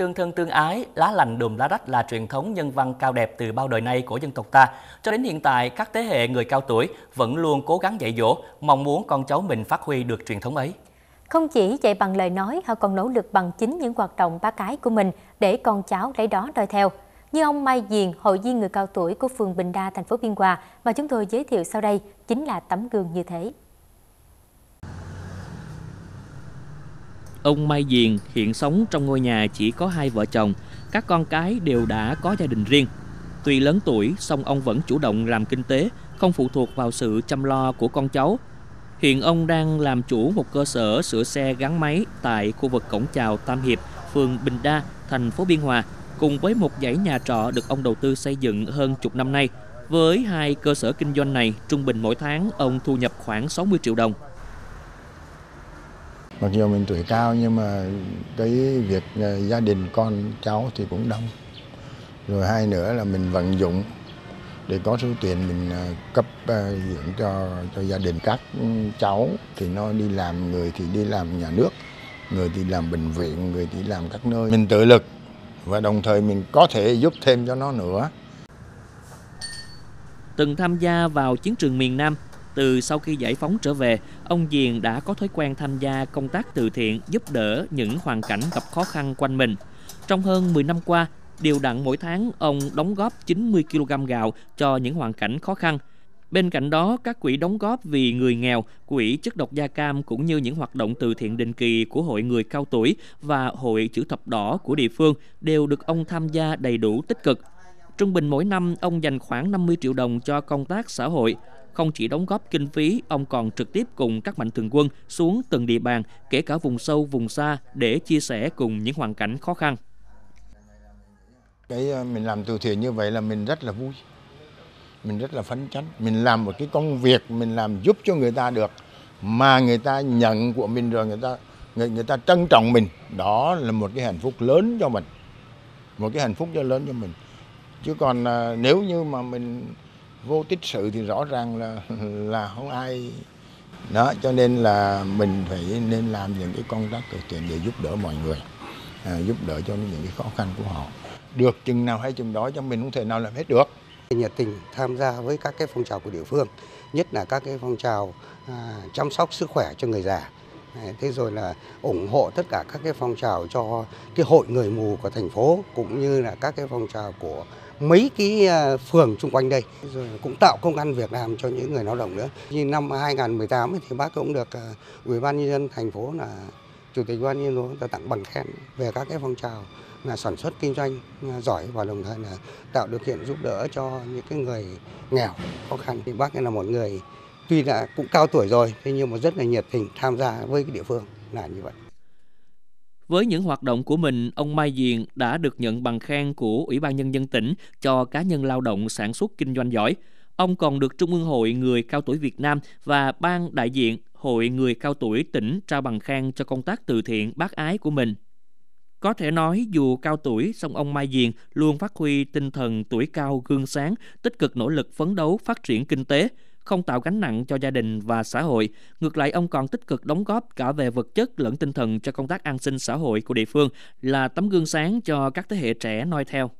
Tương thân tương ái, lá lành đùm lá rách là truyền thống nhân văn cao đẹp từ bao đời nay của dân tộc ta. Cho đến hiện tại, các thế hệ người cao tuổi vẫn luôn cố gắng dạy dỗ, mong muốn con cháu mình phát huy được truyền thống ấy. Không chỉ dạy bằng lời nói, họ còn nỗ lực bằng chính những hoạt động ba cái của mình để con cháu lấy đó noi theo. Như ông Mai Diền, hội viên người cao tuổi của phường Bình Đa, thành phố Biên Hòa mà chúng tôi giới thiệu sau đây chính là tấm gương như thế. Ông Mai Diền hiện sống trong ngôi nhà chỉ có hai vợ chồng, các con cái đều đã có gia đình riêng. Tuy lớn tuổi, song ông vẫn chủ động làm kinh tế, không phụ thuộc vào sự chăm lo của con cháu. Hiện ông đang làm chủ một cơ sở sửa xe gắn máy tại khu vực cổng chào Tam Hiệp, phường Bình Đa, thành phố Biên Hòa, cùng với một dãy nhà trọ được ông đầu tư xây dựng hơn chục năm nay. Với hai cơ sở kinh doanh này, trung bình mỗi tháng ông thu nhập khoảng 60 triệu đồng mặc dù mình tuổi cao nhưng mà cái việc ờ, gia đình con cháu thì cũng đông. Rồi hai nữa là mình vận dụng để có số tiền mình ờ, cấp ờ, dưỡng cho cho gia đình các cháu thì nó đi làm, người thì đi làm nhà nước, người thì làm bệnh viện, người thì làm các nơi. Mình tự lực và đồng thời mình có thể giúp thêm cho nó nữa. Từng tham gia vào chiến trường miền Nam từ sau khi giải phóng trở về, ông Diền đã có thói quen tham gia công tác từ thiện giúp đỡ những hoàn cảnh gặp khó khăn quanh mình. Trong hơn 10 năm qua, đều đặn mỗi tháng ông đóng góp 90 kg gạo cho những hoàn cảnh khó khăn. Bên cạnh đó, các quỹ đóng góp vì người nghèo, quỹ chất độc da cam cũng như những hoạt động từ thiện định kỳ của hội người cao tuổi và hội chữ thập đỏ của địa phương đều được ông tham gia đầy đủ tích cực. Trung bình mỗi năm, ông dành khoảng 50 triệu đồng cho công tác xã hội. Không chỉ đóng góp kinh phí, ông còn trực tiếp cùng các mạnh thường quân xuống từng địa bàn, kể cả vùng sâu, vùng xa để chia sẻ cùng những hoàn cảnh khó khăn. Cái ờ, mình làm từ thiện như vậy là mình rất là vui. Mình rất là phấn chấn. Mình làm một cái công việc mình làm giúp cho người ta được mà người ta nhận của mình rồi người ta người, người ta trân trọng mình. Đó là một cái hạnh phúc lớn cho mình. Một cái hạnh phúc rất lớn cho mình. Chứ còn ờ, nếu như mà mình vô tích sự thì rõ ràng là là không ai. Đó cho nên là mình phải nên làm những cái công tác từ thiện để giúp đỡ mọi người à, giúp đỡ cho những cái khó khăn của họ. Được chừng nào hay chừng đó cho mình không thể nào làm hết được. Nhiệt tình tham gia với các cái phong trào của địa phương nhất là các cái phong trào à, chăm sóc sức khỏe cho người già. Thế rồi là ủng hộ tất cả các cái phong trào cho cái hội người mù của thành phố cũng như là các cái phong trào của mấy cái à, phường xung quanh đây rồi cũng tạo công ăn việc làm cho những người lao động nữa. Như năm 2018 thì bác cũng được à, Ủy ban nhân dân thành phố là chủ tịch ủy ban nhân dân tặng bằng khen về các cái phong trào là sản xuất kinh doanh à, giỏi và đồng thời là tạo điều kiện giúp đỡ cho những cái người nghèo, khó khăn thì bác là một người tuy là cũng cao tuổi rồi, thế nhưng mà rất là nhiệt tình tham gia với cái địa phương là như vậy. Với những hoạt động của mình, ông Mai Diền đã được nhận bằng khen của Ủy ban Nhân dân tỉnh cho cá nhân lao động sản xuất kinh doanh giỏi. Ông còn được Trung ương Hội Người Cao Tuổi Việt Nam và Ban đại diện Hội Người Cao Tuổi tỉnh trao bằng khen cho công tác từ thiện bác ái của mình. Có thể nói dù cao tuổi, song ông Mai Diền luôn phát huy tinh thần tuổi cao gương sáng, tích cực nỗ lực phấn đấu phát triển kinh tế, không tạo gánh nặng cho gia đình và xã hội. Ngược lại, ông còn tích cực đóng góp cả về vật chất lẫn tinh thần cho công tác an sinh xã hội của địa phương, là tấm gương sáng cho các thế hệ trẻ noi theo.